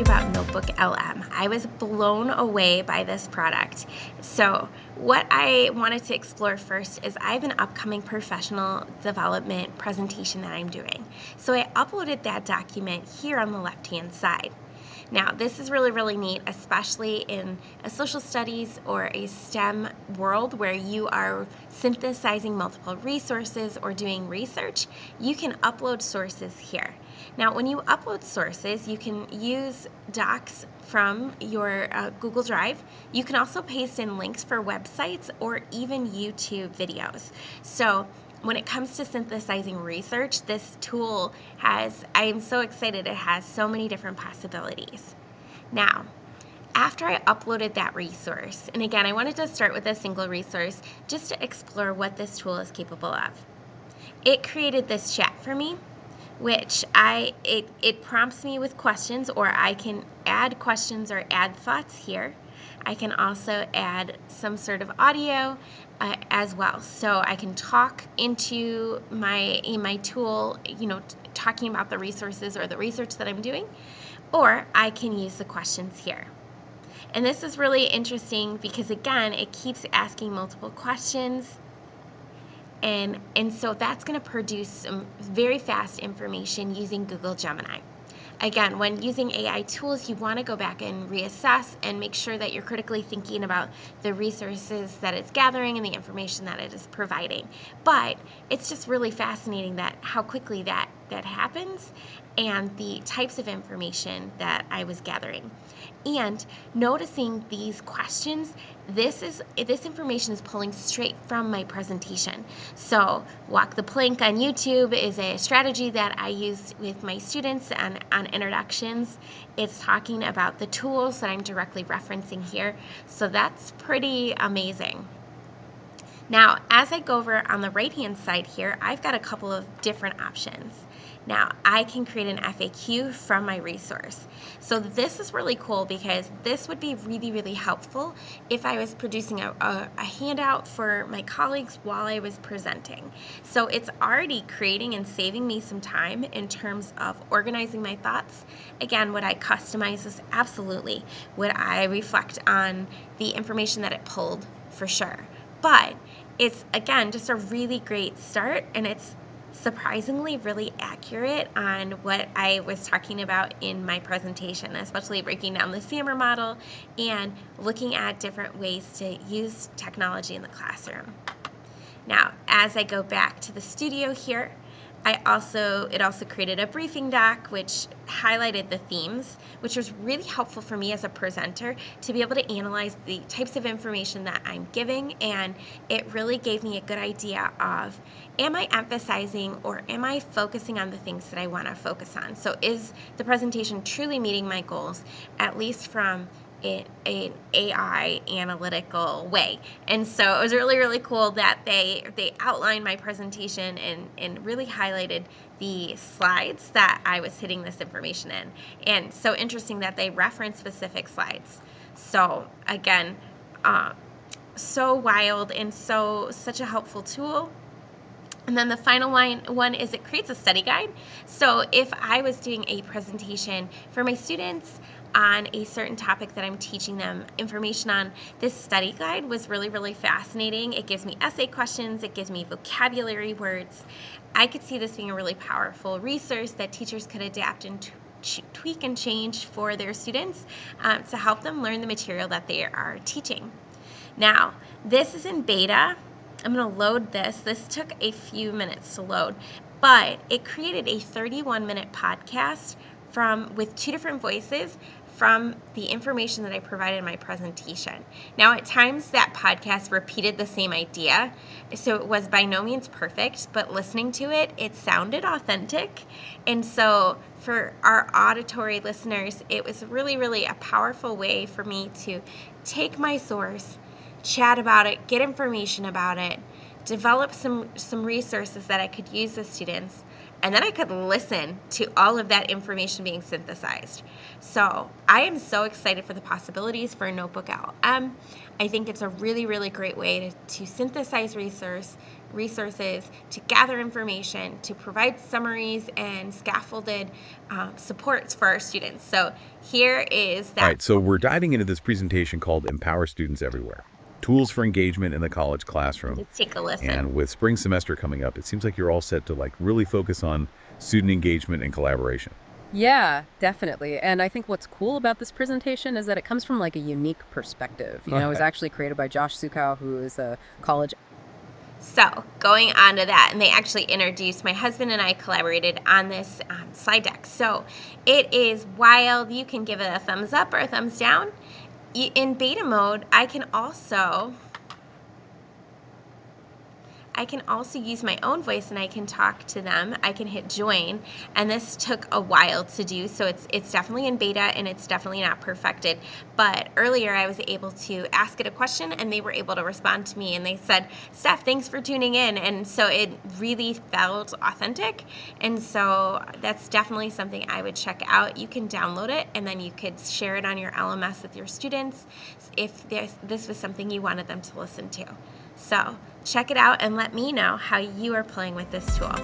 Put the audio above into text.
you about Notebook LM. I was blown away by this product. So, what I wanted to explore first is I have an upcoming professional development presentation that I'm doing. So, I uploaded that document here on the left hand side. Now, this is really, really neat, especially in a social studies or a STEM world where you are synthesizing multiple resources or doing research. You can upload sources here. Now, when you upload sources, you can use docs from your uh, Google Drive. You can also paste in links for websites or even YouTube videos. So, when it comes to synthesizing research, this tool has, I am so excited, it has so many different possibilities. Now, after I uploaded that resource, and again, I wanted to start with a single resource just to explore what this tool is capable of. It created this chat for me, which I it, it prompts me with questions, or I can add questions or add thoughts here. I can also add some sort of audio uh, as well. So I can talk into my in my tool, you know, talking about the resources or the research that I'm doing, or I can use the questions here. And this is really interesting because again, it keeps asking multiple questions. And, and so that's going to produce some very fast information using Google Gemini. Again, when using AI tools, you want to go back and reassess and make sure that you're critically thinking about the resources that it's gathering and the information that it is providing. But it's just really fascinating that how quickly that that happens and the types of information that I was gathering. And noticing these questions, this is this information is pulling straight from my presentation. So walk the plank on YouTube is a strategy that I use with my students on, on introductions. It's talking about the tools that I'm directly referencing here. So that's pretty amazing. Now, as I go over on the right hand side here, I've got a couple of different options. Now, I can create an FAQ from my resource. So this is really cool because this would be really, really helpful if I was producing a, a, a handout for my colleagues while I was presenting. So it's already creating and saving me some time in terms of organizing my thoughts. Again, would I customize this? Absolutely. Would I reflect on the information that it pulled? For sure. But it's again just a really great start and it's surprisingly really accurate on what I was talking about in my presentation, especially breaking down the SAMR model and looking at different ways to use technology in the classroom. Now, as I go back to the studio here, I also it also created a briefing doc which highlighted the themes, which was really helpful for me as a presenter to be able to analyze the types of information that I'm giving and it really gave me a good idea of am I emphasizing or am I focusing on the things that I want to focus on? So is the presentation truly meeting my goals at least from in an AI analytical way. And so it was really, really cool that they they outlined my presentation and, and really highlighted the slides that I was hitting this information in. And so interesting that they reference specific slides. So again, uh, so wild and so such a helpful tool. And then the final line one is it creates a study guide. So if I was doing a presentation for my students, on a certain topic that I'm teaching them information on. This study guide was really, really fascinating. It gives me essay questions, it gives me vocabulary words. I could see this being a really powerful resource that teachers could adapt and tweak and change for their students um, to help them learn the material that they are teaching. Now, this is in beta. I'm going to load this. This took a few minutes to load, but it created a 31 minute podcast from with two different voices from the information that I provided in my presentation. Now, at times that podcast repeated the same idea, so it was by no means perfect, but listening to it, it sounded authentic. And so, for our auditory listeners, it was really, really a powerful way for me to take my source, chat about it, get information about it, develop some, some resources that I could use with students and then I could listen to all of that information being synthesized. So I am so excited for the possibilities for a Notebook LM. I think it's a really, really great way to, to synthesize research, resources to gather information, to provide summaries and scaffolded um, supports for our students. So here is that. All right, so we're diving into this presentation called Empower Students Everywhere. Tools for engagement in the college classroom. Let's take a listen. And with spring semester coming up, it seems like you're all set to like really focus on student engagement and collaboration. Yeah, definitely. And I think what's cool about this presentation is that it comes from like a unique perspective. You know, it was actually created by Josh Sukow, who is a college so, going on to that, and they actually introduced my husband and I collaborated on this um, slide deck. So, it is wild. You can give it a thumbs up or a thumbs down. In beta mode, I can also I can also use my own voice and I can talk to them. I can hit join and this took a while to do so it's it's definitely in beta and it's definitely not perfected but earlier I was able to ask it a question and they were able to respond to me and they said Steph thanks for tuning in and so it really felt authentic and so that's definitely something I would check out. You can download it and then you could share it on your LMS with your students if this was something you wanted them to listen to. So check it out and let me know how you are playing with this tool.